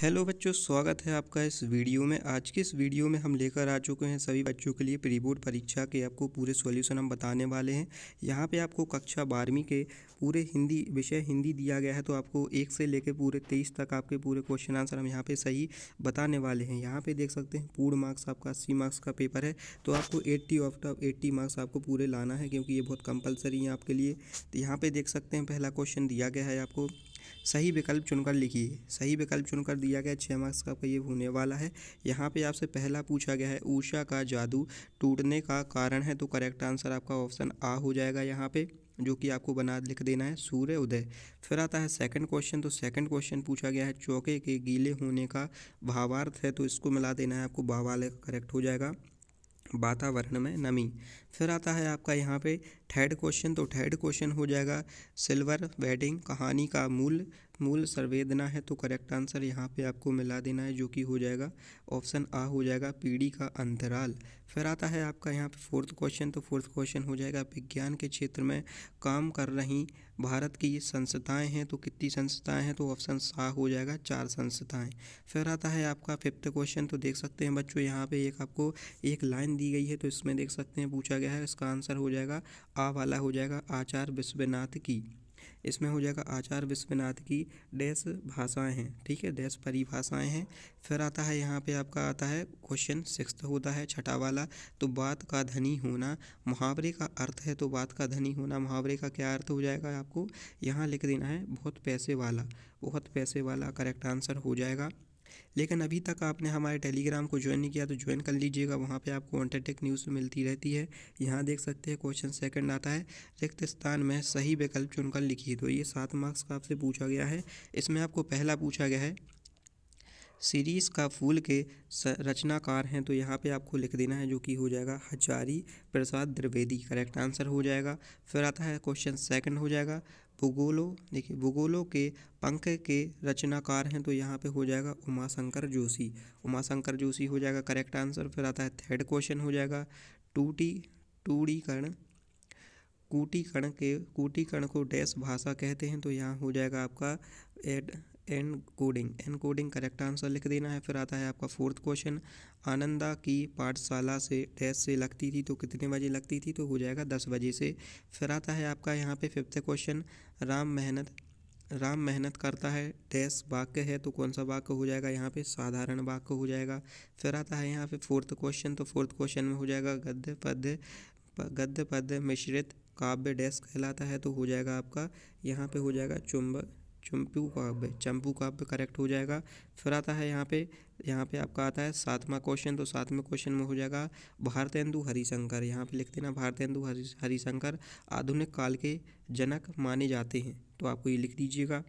Hello बच्चों, स्वागत है आपका इस वीडियो में। आज के इस वीडियो में हम लेकर आ चुके हैं सभी बच्चों के लिए प्री बोर्ड परीक्षा के। आपको पूरे सॉल्यूशन हम बताने वाले हैं। यहाँ पे आपको कक्षा बारहवीं के पूरे हिंदी, विषय हिंदी दिया गया है तो आपको एक से लेकर पूरे तेईस तक आपके पूरे क्वेश्चन आंसर हम यहाँ पे सही बताने वाले हैं। यहाँ पे देख सकते हैं, पूर्ण मार्क्स आपका अस्सी मार्क्स का पेपर है। तो आपको eighty of of eighty marks आपको पूरे लाना है, क्योंकि ये बहुत कंपलसरी है आपके लिए। तो यहाँ पे देख सकते हैं, पहला क्वेश्चन दिया गया है आपको। सही विकल्प चुनकर लिखिए। सही विकल्प चुनकर दिया गया छः मार्क्स का ये होने वाला है। यहाँ पे आपसे पहला पूछा गया है, ऊषा का जादू टूटने का कारण है तो करेक्ट आंसर आपका ऑप्शन आ हो जाएगा यहाँ पे, जो कि आपको बना लिख देना है, सूर्य उदय। फिर आता है सेकंड क्वेश्चन तो सेकंड क्वेश्चन पूछा गया है, चौके के गीले होने का भावार्थ है तो इसको मिला देना है आपको भावालय करेक्ट हो जाएगा। वातावरण में नमी। फिर आता है आपका यहाँ पे थर्ड क्वेश्चन तो थर्ड क्वेश्चन हो जाएगा सिल्वर वेडिंग कहानी का मूल मूल संवेदना है तो करेक्ट आंसर यहाँ पे आपको मिला देना है, जो कि हो जाएगा। ऑप्शन आ हो जाएगा पीढ़ी का अंतराल। फिर आता है आपका यहाँ पे फोर्थ क्वेश्चन तो फोर्थ क्वेश्चन हो जाएगा, विज्ञान के क्षेत्र में काम कर रही भारत की संस्थाएँ हैं तो कितनी संस्थाएँ हैं? तो ऑप्शन सा हो जाएगा, चार संस्थाएँ। फिर आता है आपका फिफ्थ क्वेश्चन तो देख सकते हैं बच्चों, यहाँ पे एक आपको एक लाइन दी गई है तो इसमें देख सकते हैं, पूछा गया है, इसका आंसर हो जाएगा, आ वाला हो जाएगा आचार्य विश्वनाथ की। इसमें हो जाएगा आचार्य विश्वनाथ की डैश भाषाएँ हैं, ठीक है? डैश परिभाषाएँ हैं। फिर आता है, यहाँ पे आपका आता है क्वेश्चन सिक्स होता है छठा वाला तो बात का धनी होना, मुहावरे का अर्थ है तो बात का धनी होना, मुहावरे का क्या अर्थ हो जाएगा आपको? यहाँ लिख देना है, बहुत पैसे वाला, बहुत पैसे वाला करेक्ट आंसर हो जाएगा। लेकिन अभी तक आपने हमारे टेलीग्राम को ज्वाइन नहीं किया तो ज्वाइन कर लीजिएगा। वहाँ पे आपको ऑन्टेटेक न्यूज़ मिलती रहती है। यहाँ देख सकते हैं क्वेश्चन सेकंड आता है। रिक्त स्थान में सही विकल्प चुनकर लिखिए। तो ये सात मार्क्स का आपसे पूछा गया है। इसमें आपको पहला पूछा गया है सीरीज़ का फूल के रचनाकार हैं तो यहाँ पे आपको लिख देना है जो कि हो जाएगा हजारी प्रसाद द्विवेदी करेक्ट आंसर हो जाएगा। फिर आता है क्वेश्चन सेकंड हो जाएगा। भूगोलो, देखिए, भूगोलो के पंख के रचनाकार हैं तो यहाँ पे हो जाएगा उमाशंकर जोशी। उमाशंकर जोशी हो जाएगा करेक्ट आंसर फिर आता है थर्ड क्वेश्चन हो जाएगा, टूटी टूड़ीकरण कूटीकरण के कूटीकरण को डैश भाषा कहते हैं तो यहाँ हो जाएगा आपका एड encoding encoding correct answer लिख देना है, फिर आता है आपका फोर्थ क्वेश्चन आनंदा की पाठशाला से डैश से लगती थी तो कितने बजे लगती थी? तो हो जाएगा दस बजे से। फिर आता है आपका यहाँ पे फिफ्थ क्वेश्चन राम मेहनत राम मेहनत करता है डैश वाक्य है तो कौन सा वाक्य हो जाएगा? यहाँ पे साधारण वाक्य हो जाएगा। फिर आता है यहाँ पे फोर्थ क्वेश्चन तो फोर्थ क्वेश्चन में हो जाएगा गद्य पद्य गद्य पद्य मिश्रित काव्य डैश कहलाता है तो हो जाएगा आपका, यहाँ पे हो जाएगा चुंबक चंपू काव्य चंपू काव्य करेक्ट हो जाएगा। फिर आता है यहाँ पे यहाँ पे आपका आता है सातवां क्वेश्चन तो सातवें क्वेश्चन में हो जाएगा भारतेंदु हरिशंकर। यहाँ पे लिख देना भारतेंदु हरिशंकर आधुनिक काल के जनक माने जाते हैं। तो आपको ये लिख दीजिएगा।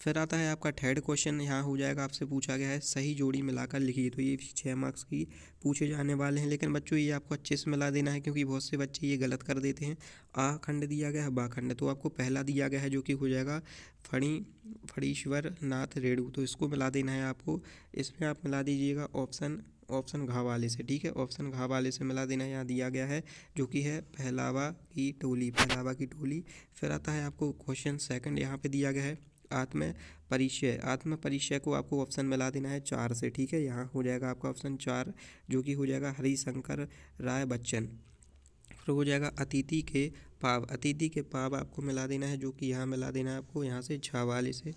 फिर आता है आपका थर्ड क्वेश्चन यहाँ हो जाएगा, आपसे पूछा गया है, सही जोड़ी मिलाकर लिखिए तो ये छः मार्क्स की पूछे जाने वाले हैं, लेकिन बच्चों, ये आपको अच्छे से मिला देना है, क्योंकि बहुत से बच्चे ये गलत कर देते हैं। आ खंड दिया गया है, बा खंड तो आपको पहला दिया गया है, जो कि हो जाएगा फणी, फणीश्वर नाथ रेणु तो इसको मिला देना है आपको। इसमें आप मिला दीजिएगा ऑप्शन ऑप्शन घा वाले से, ठीक है? ऑप्शन घा वाले से मिला देना, यहाँ दिया गया है, जो कि है पहलावा की टोली, पहलावा की टोली। फिर आता है आपको क्वेश्चन सेकंड यहाँ पे दिया गया है आत्म परिचय आत्म परिचय को आपको ऑप्शन मिला देना है चार से, ठीक है? यहाँ हो जाएगा आपका ऑप्शन चार, जो कि हो जाएगा हरिशंकर राय बच्चन। फिर हो जाएगा अतिथि के पाव, अतिथि के पाव आपको मिला देना है, जो कि यहाँ मिला देना है आपको, यहाँ से छा वाले से,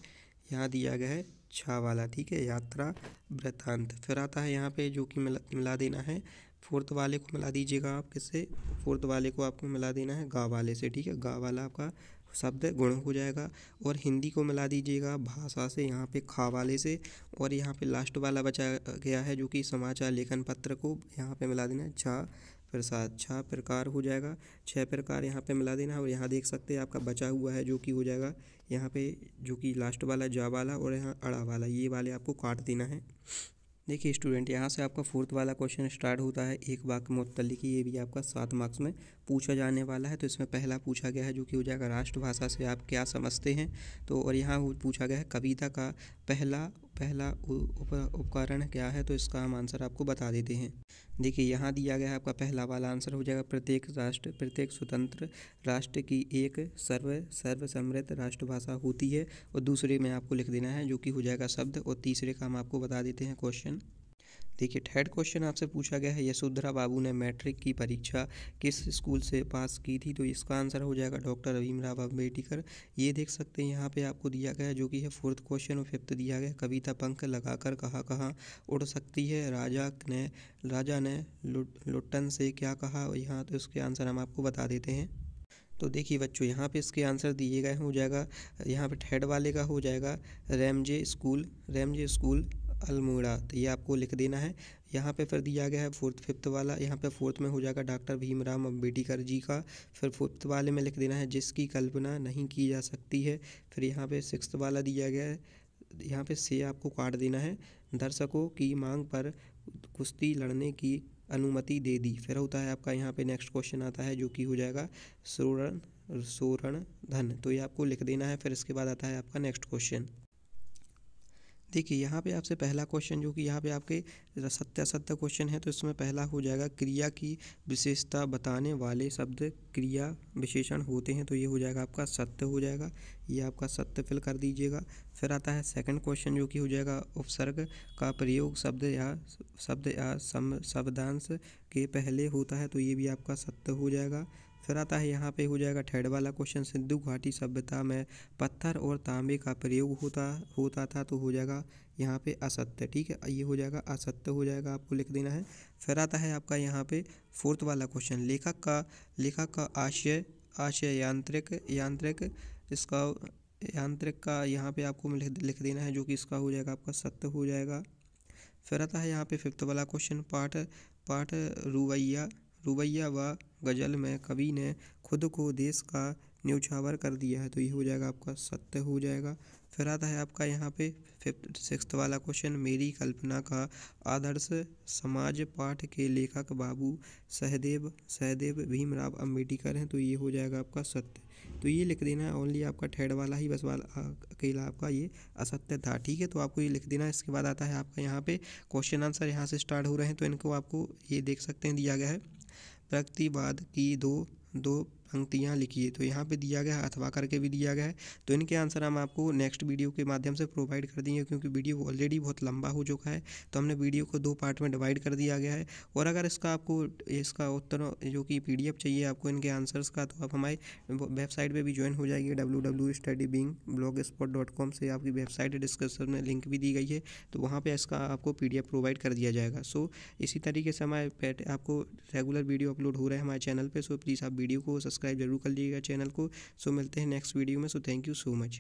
यहाँ दिया गया है छा वाला ठीक है? यात्रा वृतांत, फिर आता है यहाँ पे, जो कि मिला मिला देना है फोर्थ वाले को मिला दीजिएगा आप, किससे? फोर्थ वाले को आपको मिला देना है गा वाले से, ठीक है? गा वाला आपका शब्द गुण हो जाएगा और हिंदी को मिला दीजिएगा, भाषा से, यहाँ पे खा वाले से और यहाँ पे लास्ट वाला बचा गया है जो कि समाचार लेखन पत्र को यहाँ पे मिला देना छा प्रसाद, छा प्रकार हो जाएगा छः प्रकार यहाँ पे मिला देना और यहाँ देख सकते हैं आपका बचा हुआ है जो कि हो जाएगा यहाँ पे जो कि लास्ट वाला जा वाला और यहाँ अड़ा वाला, ये वाले आपको काट देना है। देखिए स्टूडेंट, यहाँ से आपका फोर्थ वाला क्वेश्चन स्टार्ट होता है। एक वाक्य में उत्तर लिखिए, ये भी आपका सात मार्क्स में पूछा जाने वाला है। तो इसमें पहला पूछा गया है, जो कि हो जाएगा राष्ट्रभाषा से आप क्या समझते हैं? तो और यहाँ पूछा गया है कविता का पहला पहला उपकरण क्या है? तो इसका हम आंसर आपको बता देते हैं। देखिए, यहाँ दिया गया है आपका पहला वाला आंसर हो जाएगा प्रत्येक राष्ट्र, प्रत्येक स्वतंत्र राष्ट्र की एक सर्व, सर्वसमृद्ध राष्ट्रभाषा होती है। और दूसरे में आपको लिख देना है जो कि हो जाएगा शब्द और तीसरे का हम आपको बता देते हैं क्वेश्चन। देखिए थर्ड क्वेश्चन आपसे पूछा गया है, यशोधरा बाबू ने मैट्रिक की परीक्षा किस स्कूल से पास की थी? तो इसका आंसर हो जाएगा डॉक्टर भीमराव अंबेडकर ये देख सकते हैं, यहाँ पे आपको दिया गया जो कि है फोर्थ क्वेश्चन और फिफ्थ दिया गया कविता पंख लगाकर कहाँ कहाँ उड़ सकती है? राजा ने राजा ने लुट्टन से क्या कहा? यहाँ तो इसके आंसर हम आपको बता देते हैं। तो देखिए बच्चों, यहाँ पे इसके आंसर दिए गए हो जाएगा, यहाँ पे थर्ड वाले का हो जाएगा, Ramsay school Ramsay school Almora तो ये आपको लिख देना है। यहाँ पे फिर दिया गया है फोर्थ, फिफ्थ वाला। यहाँ पे फोर्थ में हो जाएगा डॉक्टर भीमराव अंबेडकर जी का। फिर फिफ्थ वाले में लिख देना है, जिसकी कल्पना नहीं की जा सकती है। फिर यहाँ पे सिक्स वाला दिया गया है। यहाँ पे से आपको काट देना है। दर्शकों की मांग पर कुश्ती लड़ने की अनुमति दे दी। फिर होता है आपका यहाँ पे नेक्स्ट क्वेश्चन आता है, जो कि हो जाएगा सोरण सोरण धन तो ये आपको लिख देना है, फिर इसके बाद आता है आपका नेक्स्ट क्वेश्चन देखिए, यहाँ पे आपसे पहला क्वेश्चन जो कि यहाँ पे आपके सत्य क्वेश्चन है तो इसमें पहला हो जाएगा क्रिया की विशेषता बताने वाले शब्द क्रिया विशेषण होते हैं तो ये हो जाएगा आपका सत्य हो जाएगा, ये आपका सत्य फिल कर दीजिएगा। फिर आता है सेकंड क्वेश्चन जो कि हो जाएगा उपसर्ग का प्रयोग शब्द या शब्द या शब्दांश के पहले होता है तो ये भी आपका सत्य हो जाएगा। फिर आता है यहाँ पे हो जाएगा थर्ड वाला क्वेश्चन सिंधु घाटी सभ्यता में पत्थर और तांबे का प्रयोग होता होता था तो हो जाएगा यहाँ पे असत्य, ठीक है? ये हो जाएगा असत्य, हो जाएगा आपको लिख देना है। फिर आता है आपका यहाँ पे फोर्थ वाला क्वेश्चन लेखक का लेखक का आशय आशय यांत्रिक यांत्रिक इसका, यांत्रिक का यहाँ पे आपको लिख देना है जो कि इसका हो जाएगा आपका सत्य हो जाएगा। फिर आता है यहाँ पे फिफ्थ वाला क्वेश्चन पाठ पाठ रुवैया रुबैया व गज़ल में कवि ने खुद को देश का न्यौछावर कर दिया है तो ये हो जाएगा आपका सत्य हो जाएगा। फिर आता है आपका यहाँ पे फिफ्थ सिक्स वाला क्वेश्चन मेरी कल्पना का आदर्श समाज पाठ के लेखक बाबू सहदेव सहदेव भीमराव अंबेडकर हैं तो ये हो जाएगा आपका सत्य। तो ये लिख देना है ओनली आपका ठेड वाला ही, बस वाला अकेला आपका ये असत्य था, ठीक है? तो आपको ये लिख देना है, इसके बाद आता है आपका यहाँ पे क्वेश्चन आंसर यहाँ से स्टार्ट हो रहे हैं तो इनको आपको ये देख सकते हैं, दिया गया है। व्यक्तिवाद की दो दो पंक्तियाँ लिखिए तो यहाँ पे दिया गया है, अथवा करके भी दिया गया है। तो इनके आंसर हम आपको नेक्स्ट वीडियो के माध्यम से प्रोवाइड कर देंगे, क्योंकि वीडियो ऑलरेडी बहुत लंबा हो चुका है। तो हमने वीडियो को दो पार्ट में डिवाइड कर दिया गया है। और अगर इसका आपको, इसका उत्तर जो कि पीडीएफ चाहिए आपको इनके आंसर्स का तो आप हमारे वेबसाइट पर भी ज्वाइन हो जाएगी डब्ल्यू से। आपकी वेबसाइट डिस्क्रिप्शन में लिंक भी दी गई है। तो वहाँ पर इसका आपको पीडीएफ प्रोवाइड कर दिया जाएगा। सो इसी तरीके से हमारे आपको रेगुलर वीडियो अपलोड हो रहे हैं हमारे चैनल पर सो प्लीज़ आप वीडियो को सब्सक्राइब ज़रूर कर लीजिएगा चैनल को। सो मिलते हैं नेक्स्ट वीडियो में। So thank you so much